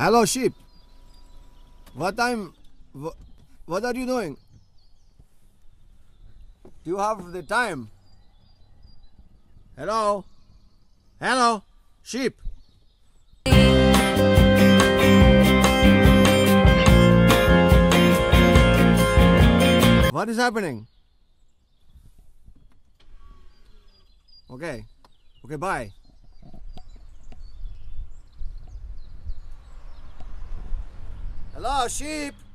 Hello, sheep. What time? wh- What are you doing? Do you have the time? Hello? Hello? Sheep? What is happening? Okay. Okay, bye. Hello, sheep.